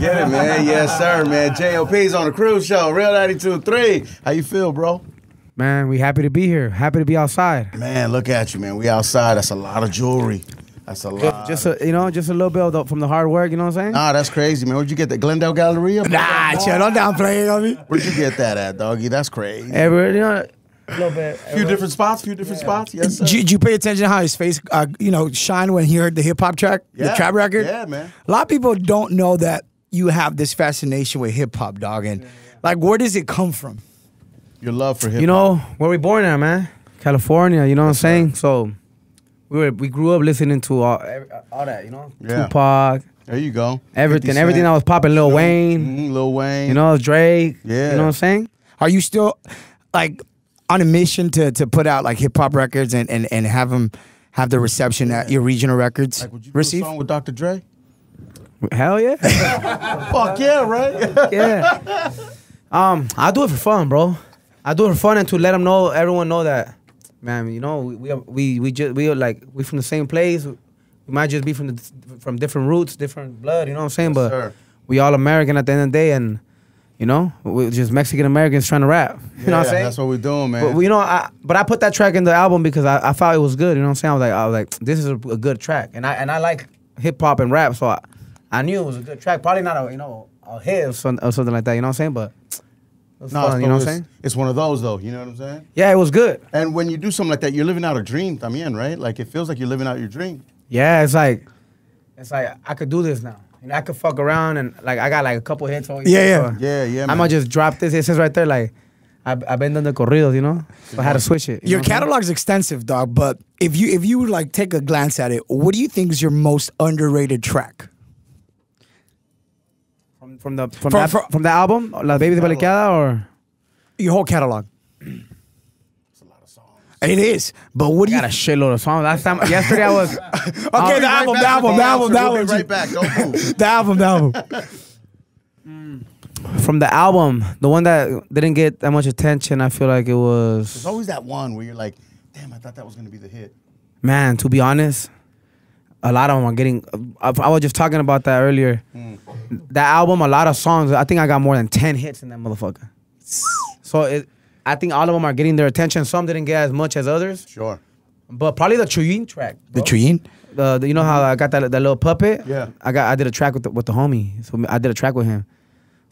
Get it, man. Yes, sir, man. JOP's on the Cruz Show. Real 92.3. How you feel, bro? Man, we happy to be here. Happy to be outside. Man, look at you, man. We outside. That's a lot of jewelry. That's a lot. Just a, you know, just a little bit of the, from the hard work. You know what I'm saying? Nah, that's crazy, man. Where'd you get that? Glendale Galleria? Nah, chill, don't downplay it on me. Where'd you get that at, doggy? That's crazy. Everywhere, you know, a little bit. A few different spots, few different spots. Yes, sir. Did you, did you pay attention to how his face, uh, you know, shine when he heard the hip hop track, the trap record? Yeah, man. A lot of people don't know that you have this fascination with hip hop, dog. And like, where does it come from? Your love for hip hop. You know, where we born at, man? California. You know what I'm saying? So we were we grew up listening to all every- all that. You know, Yeah. Tupac, There you go. everything, everything that was popping. Lil Wayne. Mhm, Lil Wayne. You know, Drake. Yeah. You know what I'm saying? Are you still like on a mission to to put out like hip hop records and, and and have them have the reception that your regional records like, would you do receive? a song with Dr. Dre? Hell yeah. Fuck yeah, right? yeah. Um, I do it for fun, bro. I do it for fun and to let them know, everyone know that, man. You know, we we we, we just we are like we from the same place. We might just be from the from different roots, different blood. You know what I'm saying? but sir. we all American at the end of the day, and you know, we're just Mexican Americans trying to rap. You know what I'm saying? That's what we're doing, man. But you know, I but I put that track in the album because I, I thought it was good. You know what I'm saying? I was like, I was like, this is a, a good track, and I and I like hip hop and rap, so I, I knew it was a good track. Probably not a you know a hit or something, or something like that. You know what I'm saying? But it was No, fun. it's- You know what I'm saying? It's one of those, though. You know what I'm saying? Yeah, it was good. And when you do something like that, you're living out a dream, también, right? Like it feels like you're living out your dream. Yeah, it's like it's like I could do this now. You know, I could fuck around and like I got like a couple hits. On Yeah, yeah. Yeah, yeah, I'm gonna just drop this. It says right there like. I've, I've been done the corridos, you know, so I had to switch it. you Your know what I'm saying? catalog's extensive, dog. But if you if you like take a glance at it, what do you think is your most underrated track? From, from the from, From- that, from- from the album, La Baby de Balequeada, or Your whole catalog. It is, but what do you? got a shitload of songs. Last time, yesterday I was. Okay, the I'll be album, the album, the album, the album. Right back. Don't move. The album, the album. Mm. from the album, the one that didn't get that much attention, I feel like it was. There's always that one where you're like, damn, I thought that was gonna be the hit. man. To be honest, a lot of them are getting. I, I was just talking about that earlier. Mm. That album, a lot of songs. I think I got more than ten hits in that motherfucker. So it, I think all of them are getting their attention. Some didn't get as much as others, Sure. but probably the Chuyin track. The Chuyin. Triin. The, the- you know how I got that that little puppet? Yeah. I got I did a track with the, with the homie. So I did a track with him.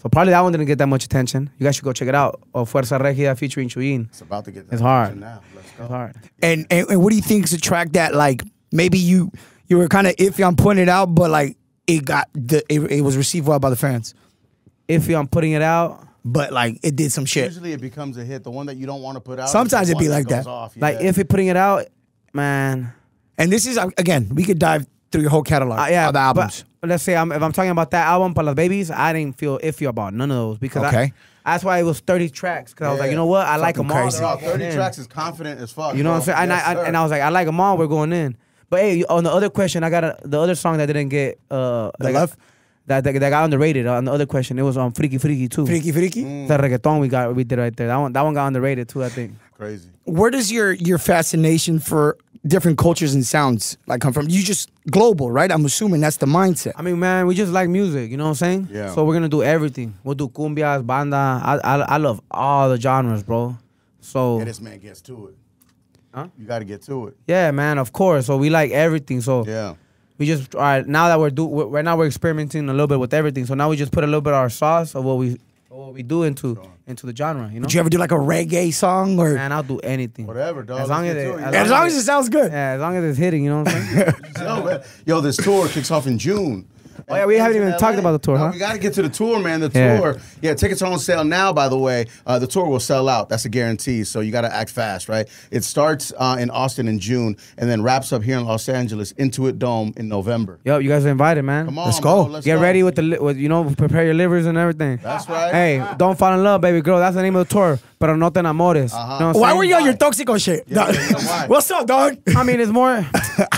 So probably that one didn't get that much attention. You guys should go check it out. Or Fuerza Regida featuring Chuyin. It's about to get that It's hard. attention Now. Let's go. It's hard. And, and and what do you think is a track that like maybe you you were kind of iffy on putting it out, but like it got the it, it was received well by the fans, If I'm putting it out, but like it did some shit. Usually it becomes a hit. The one that you don't want to put out. Sometimes the it be like goes that. Off. like yeah. if it putting it out, man. And this is uh, again, we could dive through your whole catalog. Uh, yeah, of the albums. But, but let's say I'm, if I'm talking about that album, Para Babies, I didn't feel iffy about none of those because I- Okay. that's why it was 30 tracks. Because I was like, you know what? I like them all. crazy. They're all 30 going in. tracks is confident as fuck. You know what I'm bro. saying? And, I, I, and I was like, I like them all. We're going in. But hey, on the other question, I got a, the other song that didn't get uh The that love? got, that, that that got underrated. On the other question, it was on Freaky Freaky too. Freaky Freaky. Mm. The reggaeton we got we did right there. That one that one got underrated too. I think. Crazy. Where does your your fascination for different cultures and sounds like come from? You just global, right? I'm assuming that's the mindset. I mean, man, we just like music. You know what I'm saying? Yeah. So we're gonna do everything. We'll do cumbias, banda. I I, I love all the genres, bro. So Yeah, this man gets to it. Huh? You got to get to it. yeah, man, of course. So we like everything. So Yeah. we just all right now that we're do we're, right now we're experimenting a little bit with everything. So now we just put a little bit of our sauce of what we of what we do into into the genre. You know. Did you ever do like a reggae song or Man, I'll do anything. Whatever, dog. As long as to it, it. as, as long as it sounds good? yeah, as long as it's hitting, you know what I'm saying? Yo, man. Yo, this tour kicks off in June. Oh, yeah, we haven't even talked about the tour, No, huh? We got to get to the tour, man. The Yeah. tour. Yeah, tickets are on sale now, by the way. Uh, the tour will sell out. That's a guarantee. So you got to act fast, right? It starts uh, in Austin in June and then wraps up here in Los Angeles, Intuit Dome in November. Yo, you guys are invited, man. Come on, Let's bro. go. Let's Get go. ready with the li- with you know prepare your livers and everything. That's right. Hey, don't fall in love, baby girl. That's the name of the tour. Pero no te enamores. Uh-huh. You know what Why saying? were you on your Why? toxico shit? Yeah, yeah, yeah. What's up, dog? I mean, it's more,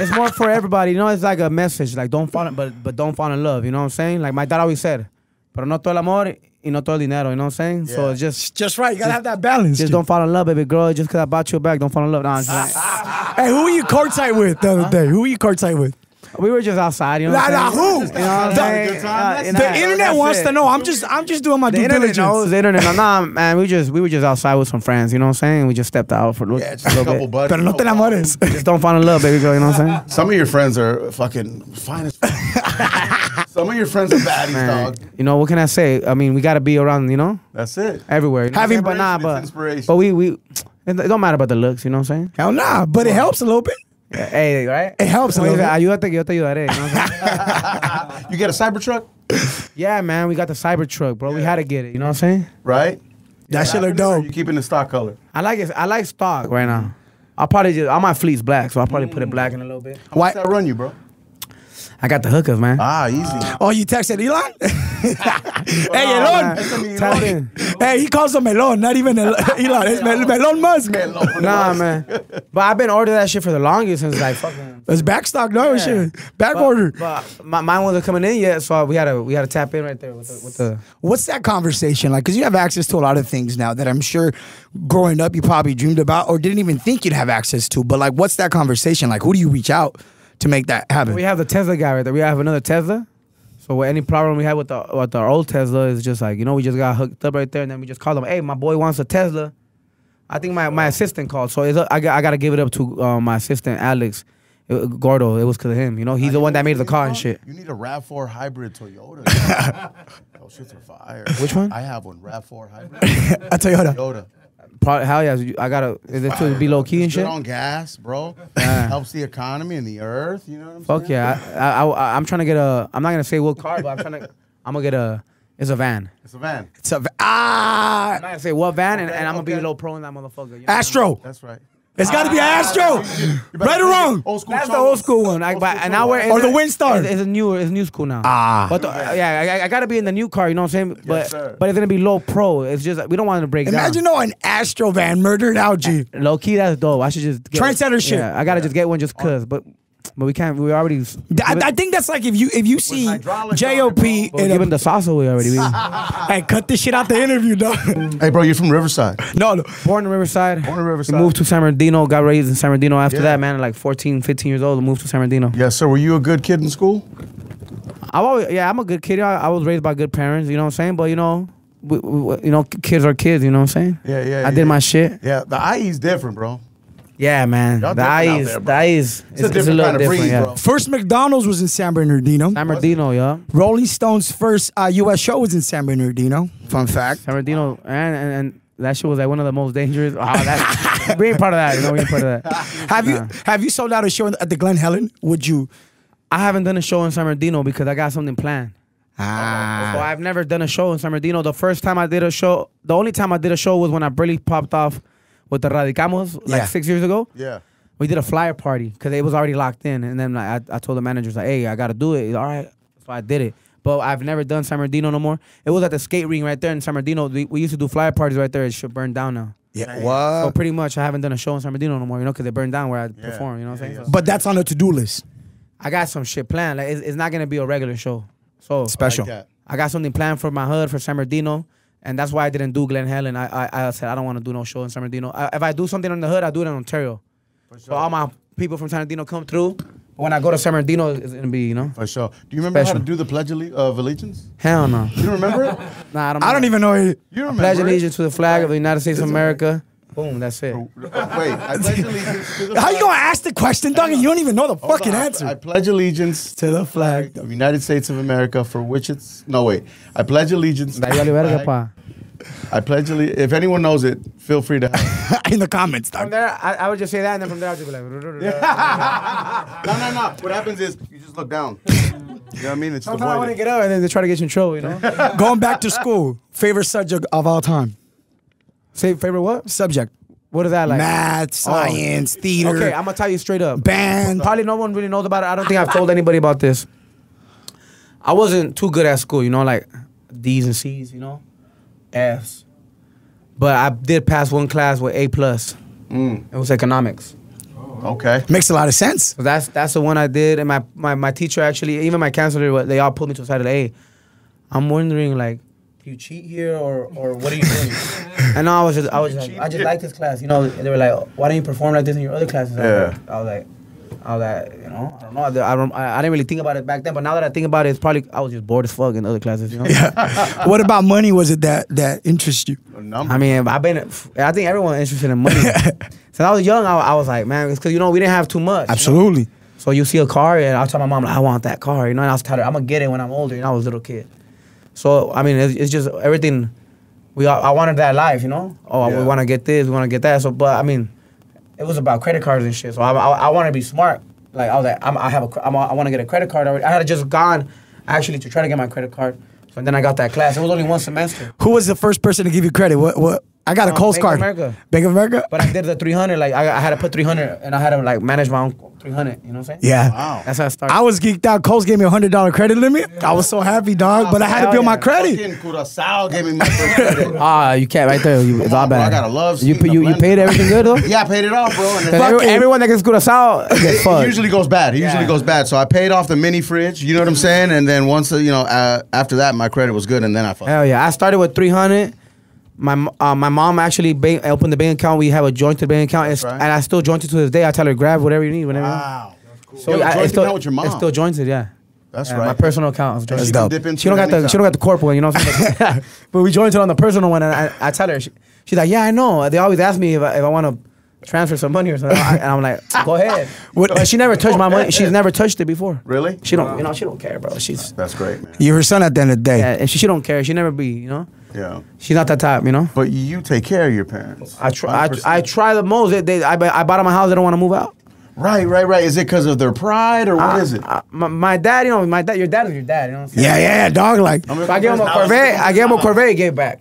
it's more for everybody. You know, it's like a message. Like don't fall, in, but but don't fall in love. You know what I'm saying? Like my dad always said, pero no todo el amor y no todo el dinero. You know what I'm saying? So Yeah. it's just Just right. You gotta have that balance. just G. don't fall in love, baby girl. Just because I bought you a bag, don't fall in love. Nah, I'm just- Hey, who were you courtside with the other day? Who were you courtside with? We were just outside, you know. Nah, what nah, I'm saying? who? You know I'm The- saying? Good time. Uh, The internet wants it. to know. I'm just I'm just doing my The due internet diligence. knows. The internet. knows. Nah, man. We just we were just outside with some friends. You know what I'm saying? We just stepped out for a little, Yeah, just a little couple bit. buddies. Pero no te enamores. Just don't fall in love, baby girl. You know what I'm saying? Some of your friends are fucking fine as. Some of your friends are baddies, Man, dog. you know what can I say? I mean, we got to be around. You know, That's it. everywhere. You know Having- what but nah, but inspiration. but we we it don't matter about the looks. You know what I'm saying? Hell nah, but it helps a little bit. Hey, right? It helps a Oye, little bit. Ayúdate que yo te ayudaré. You know what You get a Cybertruck, yeah, man. We got the Cybertruck, bro. We had to get it. You know what I'm saying? right? That shit look Or dope. You keeping the stock color. I like it. I like stock right now. I'll probably just. All my fleet's black, so I'll probably put it black in a little bit. How Why- much that run you, bro? I got the hookers, man. Ah, easy. Oh, you texted Elon? hey, Elon. Tap in. Hey, he calls him Elon, not even El- Elon. It's Mel- Melon Musk. Nah, man. But I've been ordering that shit for the longest since like fucking. It's back stock, no Yeah. shit. Back But, order. But my, mine wasn't coming in yet, so we had to we had to tap in right there with the, with the What's that conversation like? Because you have access to a lot of things now that I'm sure growing up you probably dreamed about or didn't even think you'd have access to. But like, what's that conversation like? Who do you reach out to make that happen? We have the Tesla guy right there. We have another Tesla. So what any problem we had with the with our old Tesla is just like you know we just got hooked up right there, and then we just call him. Hey, my boy wants a Tesla. I think my, my assistant called, so it's, I got I got to give it up to uh, my assistant Alex It- Gordo. It was because of him. You know, he's the one that made the car and shit. You need a Rav4 hybrid Toyota. Those shits are fire. Which one? I have one, Rav4 hybrid I tell you what. Toyota. Probably, hell yeah, I gotta is it to be low key and shit. on gas, bro. Yeah. Helps the economy and the earth. You know what I'm Fuck saying? yeah, I, I, I I'm trying to get a. I'm not gonna say what car, but I'm trying to. I'm gonna get a. It's a van. It's a van. It's a, ah, I'm not gonna say what van, and, Okay, and I'm gonna be okay. low pro in that motherfucker. you know? Astro. That's right. It's got to be an Astro. Right or wrong? Old school That's the old school one. I, Old but school and now trouble. we're Or the Windstar. It's, it's a new. It's new school now. Ah. But the, yeah, I, I gotta be in the new car. You know what I'm saying? But sir. but it's gonna be low pro. It's just we don't want to break Imagine down. though an Astro van murdered out G. Low key, that's dope. I should just get, Trendsetter shit. Yeah, I gotta just get one just cause. But but we can't. We already. I, I think that's like if you if you see JOP on it, We're giving the sauce away already. We, hey, cut this shit out the interview, dog. Hey, bro, you're from Riverside. no, no. born in Riverside. Born in Riverside. We moved to San Bernardino. Got raised in San Bernardino. After Yeah. that, man, like 14, 15 years old, moved to San Bernardino. Yes, sir. Were you a good kid in school? I've always, yeah, I'm a good kid. I, I was raised by good parents. You know what I'm saying? But you know, we, we, you know, kids are kids. You know what I'm saying? Yeah, yeah. I did my shit. Yeah, the IE's different, bro. Yeah, man. Y'all the different out eyes, there, bro. eyes. It's a different kind of breed, yeah. bro. First McDonald's was in San Bernardino. San Bernardino, yeah. Rolling Stone's first uh, U.S. show was in San Bernardino. Fun fact. San Bernardino, and, and and that shit was like one of the most dangerous. Oh, that, we ain't part of that. You know, we ain't part of that. Have you have you sold out a show at the Glen Helen? Would you? I haven't done a show in San Bernardino because I got something planned. So Ah, I've never done a show in San Bernardino. The first time I did a show, the only time I did a show was when I really popped off with the Radicamos like Yeah. six years ago. Yeah. We did a flyer party because it was already locked in, and then like, I, I told the managers like, "Hey, I gotta do it." All right, so I did it. But I've never done San Bernardino no more. It was at the skate ring right there in San Bernardino. We, we used to do flyer parties right there. It should burn down now. yeah. So pretty much, I haven't done a show in San Bernardino no more. You know, because it burned down where I Yeah. perform. You know what I'm Yeah, saying? yeah. So But that's on the to do list. I got some shit planned. Like it's, it's not gonna be a regular show. So Special. Like. I got something planned for my hood for San Bernardino, and that's why I didn't do Glen Helen. I I, I said I don't want to do no show in San Bernardino. I, if I do something in the hood, I do it in Ontario. So all my people from San Bernardino come through. When I go to San Bernardino, it's gonna be you know. For sure. Do you remember how to do the Pledge of Allegiance? Hell no. You don't remember it? Nah, I don't. I don't even know it. You remember pledge it? allegiance to the flag of the United States of America. Boom. That's it. Oh, oh, wait, I pledge allegiance to the How you gonna ask the question, dog, and you don't even know the Hold fucking on. Answer? I pledge allegiance to the flag. of the United States of America for which it's no wait. I pledge allegiance. to Da vale the verga, flag. pa. I pledge allegiance. If anyone knows it, feel free to. In the comments, From dog. there, I, I would just say that, and then from there, I would just be like. no, no, no. What happens is you just look down. You know what I mean? It's Sometimes I want to get up, and then they try to get you in trouble. You know. Going back to school. Favorite subject of all time. Say favorite what? Subject. What is that like? Math, science, theater, Okay, I'm gonna tell you straight up. band. Probably no one really knows about it. I don't think I've told anybody about this. I wasn't too good at school, you know, like D's and C's, you know, F's. But I did pass one class with A plus. Mm, It was economics. okay. Makes a lot of sense. So that's that's the one I did, and my my, my teacher actually, even my counselor, what- they all pulled me to the side of the A. I'm wondering like, do you cheat here or or what are you doing? and I was just I was just like, I just like this class, you know. They were like, why don't you perform like this in your other classes? I was Yeah. like- I was like, I was like, you know, I don't know. I, I, don't, I, I didn't really think about it back then, but now that I think about it, it's probably I was just bored as fuck in other classes. You know. Yeah. what about money was it that that interests you? Number. I mean, I've been. I think everyone interested in money. Since I was young, I, I was like, man, it's because you know we didn't have too much. you know? Absolutely. So you see a car, and I'll tell my mom, like, I want that car, you know, and I was telling her, I'm gonna get it when I'm older, you know, I was a little kid. So I mean, it's, it's just everything. We all, I wanted that life, you know. Oh, Yeah. we want to get this, we want to get that. So, but I mean, it was about credit cards and shit. So I, I, I want to be smart. Like I was like, I'm, I have a, I'm I want to get a credit card already. I had just gone actually to try to get my credit card. So then I got that class. It was only one semester. Who was the first person to give you credit? What what? I got a Um, Coast Bank of card. America. Bank of America. But I did the 300. Like I, I had to put 300, and I had to like manage my own 300. You know what I'm saying? yeah. Wow. That's how I started. I was geeked out. Coast gave me a hundred dollar credit limit. I was so happy, dog. But I had to Hell build my credit. Fucking Curaçao gave me my first credit. Ah, you can't right there. You, it's all on, bro, bad. I gotta love you. seeing You, you paid everything good though. yeah, I paid it off, bro. And 'Cause every- everyone that gets good out gets it fucked. usually goes bad. It usually Yeah. goes bad. So I paid off the mini fridge. You know what I'm saying? And then once uh, you know, uh, after that, my credit was good, and then I fucked. Hell yeah! I started with 300. My uh, my mom actually bank, opened the bank account. We have a jointed bank account, It's- right. and I still joint it to this day. I tell her grab whatever you need, whatever. you need. Wow. So You have a I- joint it's still, account with your mom? It's still jointed, yeah. That's Yeah, right. My personal account is And she dope. dip into She don't got the anytime. she don't got the corporate one, you know. What I'm saying? but we joined it on the personal one, and I, I tell her she, she's like, yeah, I know. They always ask me if I, if I want to transfer some money or something, I, and I'm like, go ahead. What- she never touched my money. She's never touched it before. Really? She don't, you know, she don't care, bro. She's That's great, man. You're her son at the end of the day. yeah, and she, she don't care. She never be, you know. Yeah. She's not that type, you know. But you take care of your parents. I try. I, I try the most. They, they, I, I bought them a house. They don't want to move out. Right, right, right. Is it because of their pride or what I- is it? I- my, my dad, you know, my dad. Your dad is your dad. You know. What I'm saying? Yeah, yeah, dog. Like, I'm So I gave him a Corvette. I gave him a Corvette. He gave back.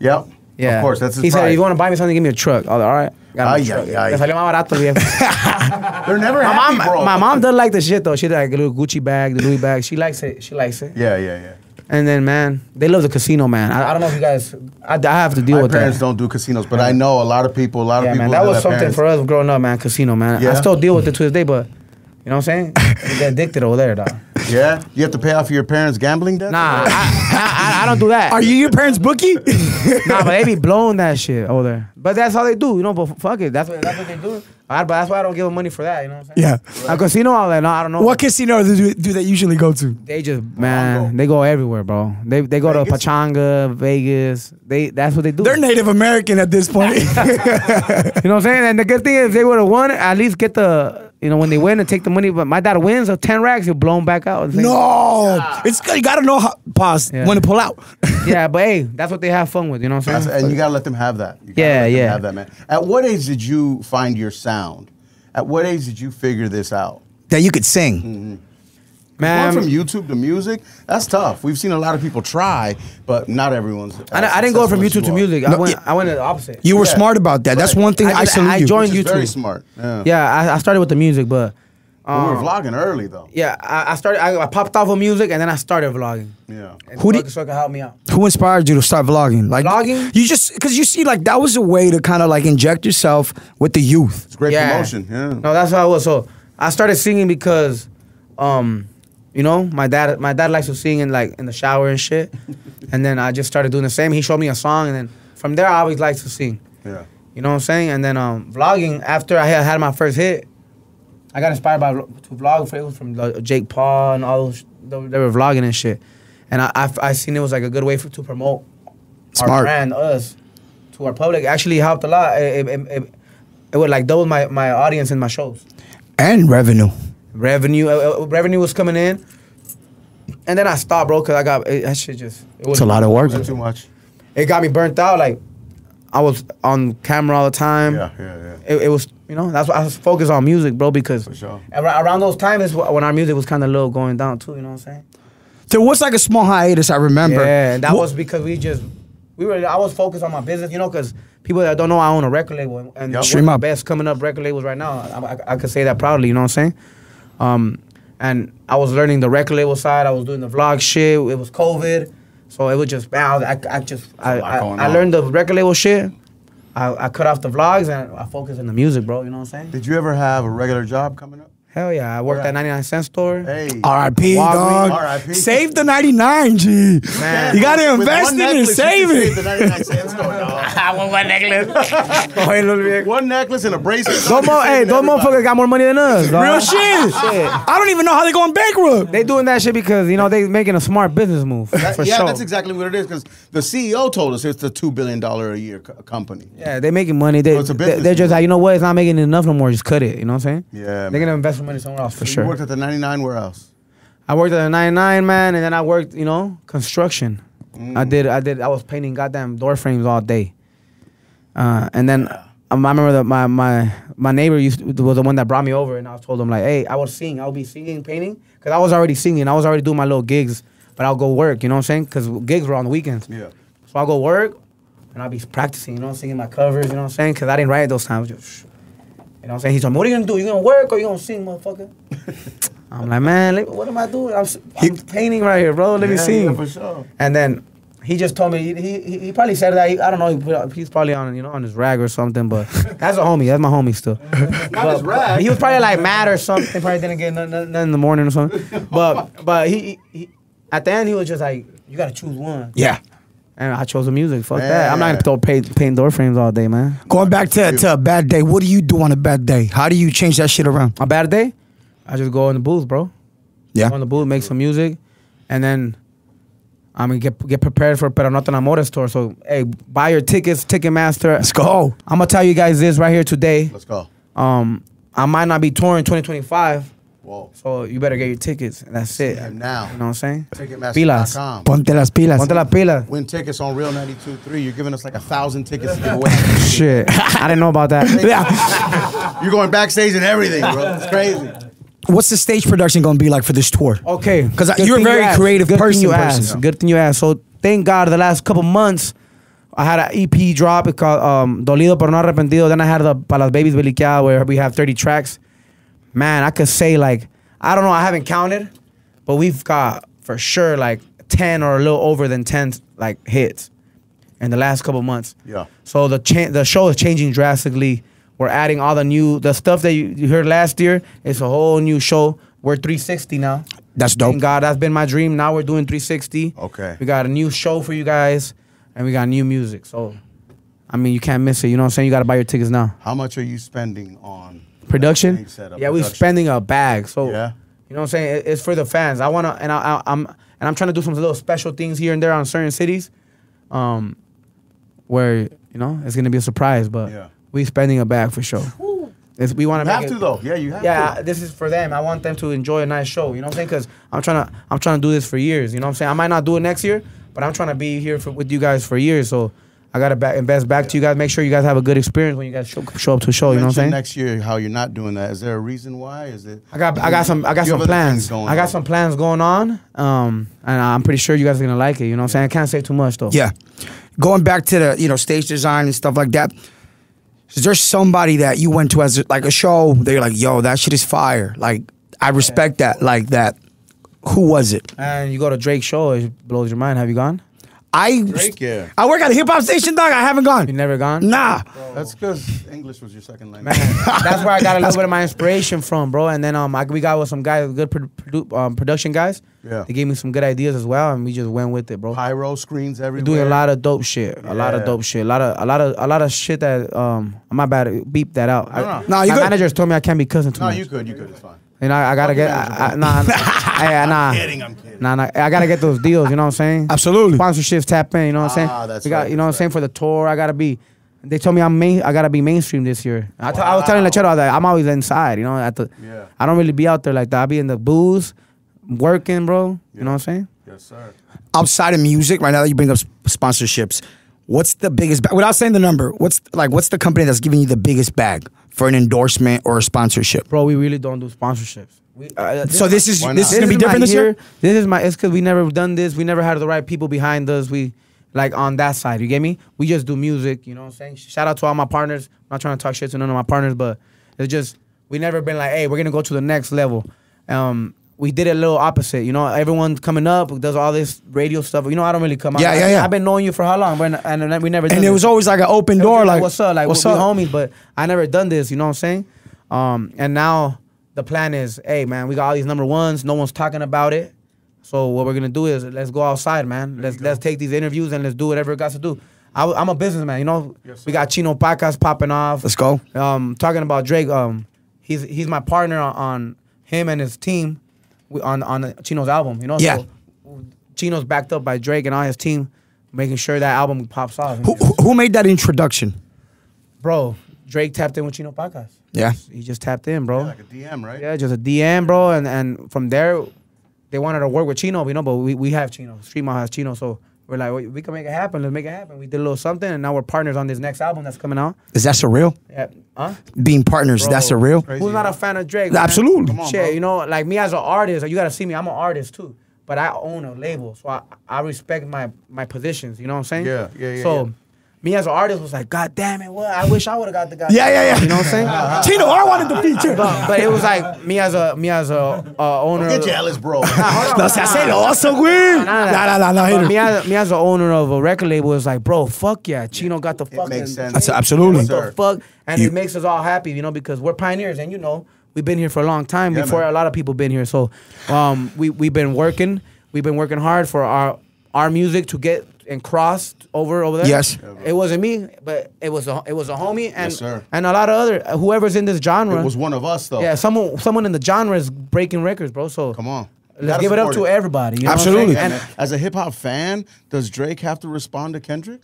Yep. Yeah. Of course, that's his He said, if you want to buy me something, give me a truck. I was like, all right. Got a Ay, truck. ay, ay. Salió más barato. They're never my happy, mom, bro. my mom does like the shit though. She like a little Gucci bag, the Louis bag. She likes it. She likes it. Yeah, yeah, yeah. And then man, they love the casino, man. I, I don't know if you guys. I, I have to deal My with that. parents that. don't do casinos, but I know a lot of people. A lot Yeah, of people. man, that was something parents. for us growing up, man. Casino, man. I still deal with it to this day, but you know what I'm saying? they get addicted over there, dog. Yeah, you have to pay off your parents' gambling debt. Nah, I, I, I don't do that. are you your parents' bookie? Nah, but they be blowing that shit over there. But that's how they do, you know. But fuck it, that's what that's what they do. I, but that's why I don't give them money for that. You know what I'm saying? yeah. A casino, all that. No, I don't know. What casino do, do they usually go to? They just man, they go everywhere, bro. They they go Vegas? to Pechanga, Vegas. They that's what they do. They're Native American at this point. you know what I'm saying? And the good thing is, if they would have won, at least get the you know when they win and take the money. But my dad wins, so ten racks, he'll blow 'em back out. and say- no, it's good. You gotta know how pause Yeah. when to pull out. Yeah, but hey, that's what they have fun with. You know what I'm That's- saying? and you gotta let them have that. You gotta Yeah, them yeah. Have that, man. At what age did you find your sound? At what age did you figure this out? that you could sing. Mm-hmm. Man, Going from YouTube to music, that's tough. We've seen a lot of people try, but not everyone's. I, I didn't go from YouTube to music. I went yeah. I went the opposite. You were Yeah. smart about that. That's Right. one thing I, I just- salute I joined- Which is very YouTube. smart. Yeah. Yeah, I, I started with the music, but But um, we were vlogging early though. yeah, I, I started. I, I popped off of music and then I started vlogging. Yeah. And Who Who did- so it could help me out? Who inspired you to start vlogging? Like Vlogging? You just because you see, like that was a way to kind of like inject yourself with the youth. It's great Yeah. promotion. Yeah. No, that's how it was. So I started singing because, um, you know, my dad my dad likes to sing in like in the shower and shit, and then I just started doing the same. He showed me a song, and then from there I always liked to sing. Yeah. You know what I'm saying? And then um, vlogging after I had, had my first hit, I got inspired by to vlog. It was from Jake Paul and all those. They were vlogging and shit, and I I, I seen it was like a good way for, to promote our brand, us, to our public. Actually helped a lot. It, it, it, it would like double my, my audience in my shows. And revenue. Revenue uh, uh, revenue was coming in, and then I stopped, bro, because I got it, that shit just. It was It's a lot of work. Too much? It got me burnt out. Like I was on camera all the time. Yeah, yeah, yeah. It, it was, you know, that's why I was focused on music, bro, because For sure. around those times when our music was kind of low going down too. You know what I'm saying? There was like a small hiatus. I remember. Yeah, and that Wha- was because we just we were. I was focused on my business, you know, because people that don't know I own a record label and- and Yep. one Stream of the up. best coming up record labels right now. I, I, I could say that proudly. You know what I'm saying? Um, and I was learning the record label side. I was doing the vlog shit. It was COVID, so it was just man. I, I, I just I, a lot I, I learned the record label shit. I, I cut off the vlogs and I focused on the music, bro. You know what I'm saying? Did you ever have a regular job coming up? Hell yeah, I worked Where at at? 99 cent store. Hey. R.I.P. Walgreens. dog. R.I.P.. Save the 99, G. Man. You gotta invest one in it necklace, you save can it. the 99 cent store, dog. I want one necklace. One necklace and a bracelet. Those mo- hey, those motherfuckers got more money than us. dog. Real shit. I don't even know how they going bankrupt. They doing that shit because you know they making a smart business move That- for yeah, sure. that's exactly what it is. Because the CEO told us it's a two billion dollar a year co- company. Yeah, they making money. They, So it's a they business they're just like you know what? It's not making enough no more. Just cut it. You know what I'm saying? Yeah, they're gonna invest some money somewhere else for You sure. worked at the 99. Where else? I worked at the 99 man, and then I worked, you know, construction. I Mm. did, I did, I was painting goddamn door frames all day. Uh, and then um, I remember that my my my neighbor used to, was the one that brought me over, and I told him like, hey, I was sing, I'll be singing, painting, because I was already singing, I was already doing my little gigs, but I'll go work, you know what I'm saying? Because gigs were on the weekends. Yeah. So I'll go work, and I'll be practicing, you know, singing my covers, you know what I'm saying? Because I didn't write those times. Just, you know what I'm saying? He told me, what are you gonna do? You gonna work or you gonna sing, motherfucker? I'm like, man, let- what am I doing? I'm, I'm painting right here, bro. Let me Yeah, sing. yeah, for sure. And then he just told me he he, he probably said that he, I don't know he he's probably on you know on his rag or something, but that's a homie. That's my homie still. Not his rag. He was probably like mad or something. Probably didn't get nothing, nothing in the morning or something. But but he, he at the end he was just like you gotta choose one. Yeah. And I chose the music. Fuck that. I'm not gonna throw paint, paint door frames all day, man. Going back to, to a bad day, what do you do on a bad day? How do you change that shit around? A bad day, I just go in the booth, bro. Yeah. Go in the booth, make some music, and then I'm gonna get get prepared for Pero No Te Enamores store. So hey, buy your tickets, Ticketmaster. Let's go. I'm gonna tell you guys this right here today. Let's go. Um, I might not be touring 2025, Whoa. so you better get your tickets. And that's it. him now. You know what I'm saying? Ticketmaster.com. Ponte las pilas. Ponte la pila. Win tickets on Real 92.3. You're giving us like a thousand tickets to give away. Shit, I didn't know about that. Yeah. You're going backstage and everything, bro. It's crazy. What's the stage production going to be like for this tour? Okay. Because you're a very you creative Good person, Thing you person. asked. Good thing you asked. So thank God the last couple months. I had an EP drop it called um, Dolido pero no arrepentido. Then I had the Para las Babies Beliqueada where we have 30 tracks. Man, I could say like, I don't know, I haven't counted, but we've got for sure like 10 or a little over than 10 like hits in the last couple months. Yeah. So the cha- the show is changing drastically. We're adding all the new the stuff that you, you heard last year. It's a whole new show. We're 360 now. That's dope. Thank God, that's been my dream. Now we're doing 360. Okay. We got a new show for you guys, and we got new music. So, I mean, you can't miss it. You know what I'm saying? You got to buy your tickets now. How much are you spending on Production? stage setup, Yeah, we're production? spending a bag. So, Yeah. you know what I'm saying? It's for the fans. I wanna, and I, I, I'm, and I'm trying to do some little special things here and there on certain cities, um, where you know it's gonna be a surprise. But Yeah. we spending a bag for sure. It's, we want to have make to though. Yeah, you have yeah, to. this is for them. I want them to enjoy a nice show. You know what I'm saying? Because I'm trying to, I'm trying to do this for years. You know what I'm saying? I might not do it next year, but I'm trying to be here for, with you guys for years. So I gotta back, invest back to you guys. Make sure you guys have a good experience when you guys show, show up to a show. You know what I'm saying? Next year, how you're not doing that? Is there a reason why? Is it? I got, I got some, I got some plans. going I got on. some plans going on. Um, and I'm pretty sure you guys are gonna like it. You know what I'm saying? I can't say too much though. Yeah. Going back to the, you know, stage design and stuff like that. Is there somebody that you went to as like a show that you're like, yo, that shit is fire? Like, I respect that. Like that. Who was it? And you go to Drake's show, it blows your mind. Have you gone? I Drake, yeah. I work at a hip hop station, dog. I haven't gone. You never gone? Nah. That's because English was your second language. Man, that's where I got a little bit of my inspiration from, bro. And then um, I, we got with some guys, good produ- produ- um, production guys. Yeah. They gave me some good ideas as well, and we just went with it, bro. Pyro screens everywhere. We're doing a lot of dope shit, a lot of dope shit, a lot of a lot of a lot of shit that um, my bad, beep that out. I- no. No, you my good. managers told me I can't be cussing too No, much. you could. You could. It's fine. And I, I gotta get, I, I, nah, nah, nah, kidding, I'm kidding. Nah, nah, I gotta get those deals. You know what I'm saying? Absolutely. Sponsorships tap in. You know what I'm saying? Ah, that's we got, right, you know what I'm that's saying for the tour. I gotta be. They told me I'm main. I gotta be mainstream this year. I, t- I was telling Wow. Lechero that I'm always inside. You know, at the. Yeah. I don't really be out there like that. I be in the booths, working, bro. You know what I'm saying? Yes, sir. Outside of music, right now that you bring up sponsorships, what's the biggest bag? Without saying the number, what's like what's the company that's giving you the biggest bag for an endorsement or a sponsorship? Bro, we really don't do sponsorships. We, uh, So this is Why this is gonna be my different this year. This is my. It's because we never done this. We never had the right people behind us. We like on that side. You get me? We just do music. You know what I'm saying? Shout out to all my partners. I'm not trying to talk shit to none of my partners, but it's just we never been like, hey, we're gonna go to the next level. Um, we did it a little opposite. You know, everyone coming up does all this radio stuff. You know, I don't really come out. Yeah, I, yeah, yeah. I've been knowing you for how long? But and, and we never. And it this. was always like an open door, just like what's up, like what's we, we up? homies, but I never done this. You know what I'm saying? Um, and now the plan is, hey man, we got all these number ones. No one's talking about it. So what we're gonna do is let's go outside, man. Let's let's take these interviews and let's do whatever it got to do. I, am a businessman, you know. Yes, we got Chino Pacas popping off. Let's go. Um, talking about Drake. Um, he's he's my partner on, on him and his team, we- on on Chino's album. You know. Yeah. So, Chino's backed up by Drake and all his team, making sure that album pops off. Who, who- who made that introduction? Bro, Drake tapped in with Chino Pacas. Yeah. He just tapped in, bro. Like a DM, right? Yeah, just a DM, bro, and and from there, they wanted to work with Chino, you know, but we, we have Chino. Street Mob has Chino, so we're like, we, we can make it happen. Let's make it happen. We did a little something, and now we're partners on this next album that's coming out. Is that surreal? Yeah, huh? Being partners, Bro, that's surreal. crazy, Who's not a fan of Drake? man? Absolutely. On, Shit, you know, like me as an artist, you gotta see me. I'm an artist too, but I own a label, so I, I respect my my positions. You know what I'm saying? Yeah, yeah, yeah, So. yeah. Me as an artist was like, God damn it! What? I wish I would have got the guy. Yeah, yeah, yeah. You know what I'm saying? Tino, I wanted the feature. but, but it was like me as a me as a uh, owner. Get jealous, bro. No se celoso, güey. Nah, Nah, nah, nah, nah. Me, as, me as an owner of a record label is like, bro, fuck yeah, Chino got the fucking. makes sense. That's absolutely. Yes, What the fuck, and You- it makes us all happy, you know, because we're pioneers, and you know, we've been here for a long time Yeah, before man. a lot of people been here. So, um, we we've been working, we've been working hard for our our music to get and crossed over over there. Yes. it wasn't me, but it was a it was a homie, and Yes, sir. and a lot of other whoever's in this genre. It was one of us, though. yeah, someone someone in the genre is breaking records, bro. So Come on. Let's give it up support to everybody. You know Absolutely. And And, as a hip hop fan, does Drake have to respond to Kendrick?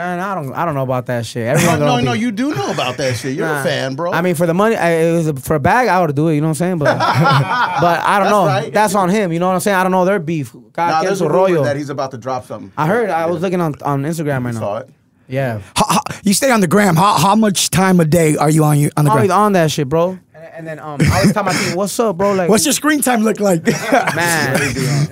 Man, I don't, I don't know about that shit. Everyone no, gonna no, you do know about that shit. You're Nah. a fan, bro. I mean, for the money, I, it was a, for a bag, I would do it. You know what I'm saying? But, but I don't That's know. right. That's on him. You know what I'm saying? I don't know their beef. God, nah, nah, there's a rumor that he's about to drop something. I heard. I was looking on on Instagram right Saw now. it. Yeah, How, how, you stay on the gram. How, how much time a day are you on you on the I'm gram? on that shit, bro. And, and then um, I always tell my team, "What's up, bro?" Like, What's your screen time look like? man?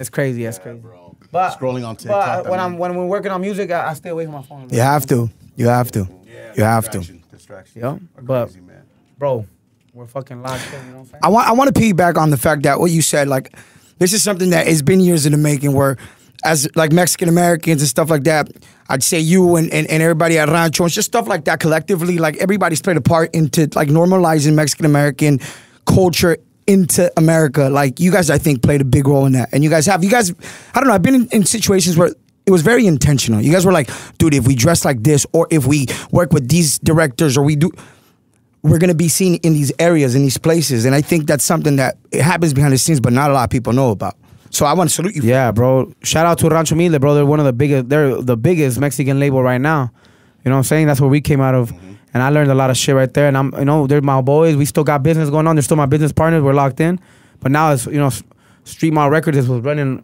it's crazy. It's crazy. Bro. But Scrolling on TikTok. But when. I'm when we're working on music, I, I stay away from my phone. you have to. You have to. You have to. Distraction, Distraction. Yeah, but- Crazy, bro. We're fucking locked in. You know what I'm saying? I want I want to piggyback on the fact that what you said, like this is something that has been years in the making. Where as like Mexican Americans and stuff like that, I'd say you and, and, and everybody at Rancho and just stuff like that collectively, like everybody's played a part into like normalizing Mexican American culture into America. Like you guys, I think played a big role in that, and you guys have. You guys, I don't know. I've been in, in situations where. It was very intentional. You guys were like, dude, if we dress like this, or if we work with these directors, or we do, we're gonna be seen in these areas, in these places, and I think that's something that it happens behind the scenes, but not a lot of people know about. So I want to salute you. Yeah, bro. Shout out to Rancho Humilde, bro. They're one of the biggest. They're the biggest Mexican label right now. You know what I'm saying? That's where we came out of, mm-hmm. And I learned a lot of shit right there. And I'm, you know, they're my boys. We still got business going on. They're still my business partners. We're locked in. But now it's you know, Street Mob Records is was running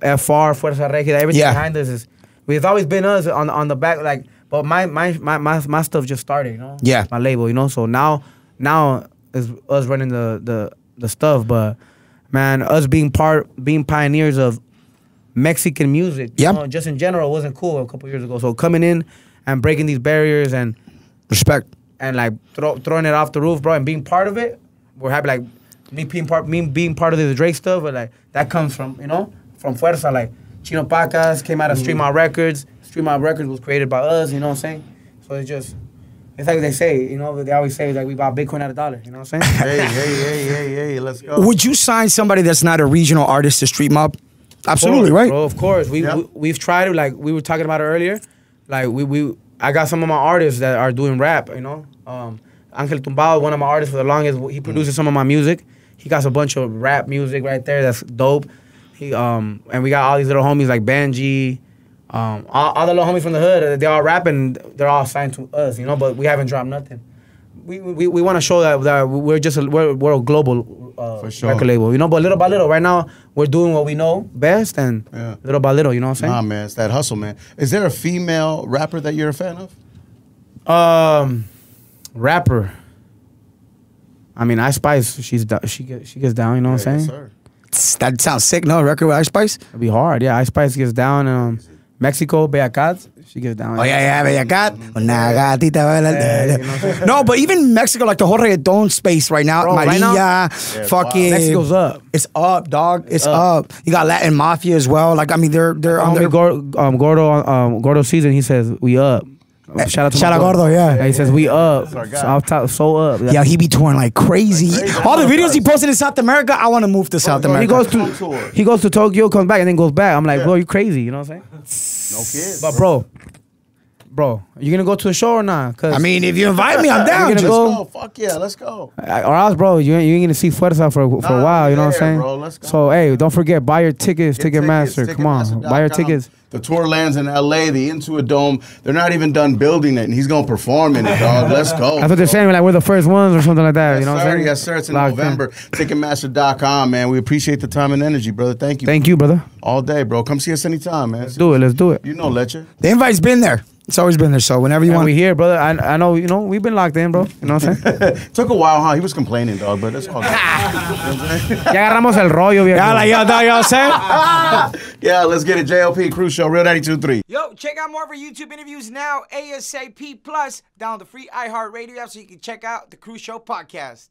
FR Fuerza Regida. Everything Yeah. behind us is. We've always been us on on the back, like. But my my my my, my stuff just started. You know. Yeah. My label. You know. So now now is us running the the the stuff, but. Man, us being part, being pioneers of Mexican music, you Yeah. know, just in general, wasn't cool a couple years ago. So coming in and breaking these barriers and Respect. and like throw, throwing it off the roof, bro, and being part of it, we're happy. Like me being part, me being part of the Drake stuff, but like that comes from you know from Fuerza. Like Chino Pacas came out of Street Mob mm-hmm. Records. Street Mob Records was created by us. You know what I'm saying? So it's just. It's like they say, you know, they always say like we bought Bitcoin at a dollar. You know what I'm saying? Hey, hey, hey, hey, hey, let's go. Would you sign somebody that's not a regional artist to Street Mob? Absolutely, course, right? Bro, of course. We, Yeah. we we've tried to like we were talking about it earlier. Like we we I got some of my artists that are doing rap, you know. Um Angel Tumbao, one of my artists for the longest, he produces some of my music. He got a bunch of rap music right there that's dope. He um and we got all these little homies like Banji, um all, all the little homies from the hood, they all rapping, they're all signed to us, you know, but we haven't dropped nothing. We, we, we want to show that, that we're just a, we're, we're a global uh, For sure. record label, you know. But little by little, right now we're doing what we know best, and Yeah. little by little, you know what I'm saying? Nah, man, it's that hustle, man. Is there a female rapper that you're a fan of? Um, rapper. I mean, Ice Spice, she's do- she gets she gets down. You know what I'm Yes, saying? sir. That sounds sick, no? Record with Ice Spice? It'd be hard. Yeah, Ice Spice gets down. Um, Mexico, Bellakath, she gets down. Oh, yeah, yeah, Bellakath. Una gatita baila- Yeah, you know I'm saying? No, but even Mexico, like the whole reggaeton space right now, Bro, Maria, right now- Yeah, fucking. Mexico's up. It's up, dog. It's up. up. You got Latin Mafia as well. Like, I mean, they're they're on Homie their. Gor- um, Gordo, um, Gordo season, he says we up. Shout out to Shout out Gordo, yeah. He says we up. So, I'm top, so up. Yeah, he be touring like crazy. crazy. All the videos he posted in South America, I want to move to South bro, America. He goes to tour. he goes to Tokyo, comes back, and then goes back. I'm like, Yeah. bro, you crazy. You know what I'm saying? No kids. But bro, bro, you gonna go to a show or not? Cause I mean, if you invite me, I'm down. gonna let's Just- go- go. Fuck yeah, let's go. I- or else, bro, you ain't, you ain't gonna see Fuerza for for Nah, a while. You know what I'm saying? bro, let's go. So hey, don't forget buy your tickets, Get Ticketmaster. tickets, Come on, buy your tickets. The tour lands in LA, the Intuit Dome. They're not even done building it, and he's gonna perform in it, dog. Let's go. That's what they're saying. Like we're the first ones or something like that. Yes, you know what. I'm saying? Yes, sir. It's in Locked in. November. Ticketmaster.com, man. We appreciate the time and energy, brother. Thank you. Thank you, brother. All day, bro. Come see us anytime, man. Let's do it. Let's do it. You know, Letcher. The invite's been there. It's always been there. So whenever you And want. we here, brother. I I know you know we've been locked in, bro. You know what I'm saying? Took a while, huh? He was complaining, dog, but that's all good. ya agarramos el rollo, viejo. Yeah, like, yo, dog, you know what yeah, let's get it. JOP Cruz Show, Real 92.3. Yo, check out more of our YouTube interviews now, ASAP Plus. Download the free iHeartRadio app so you can check out the Cruz Show podcast.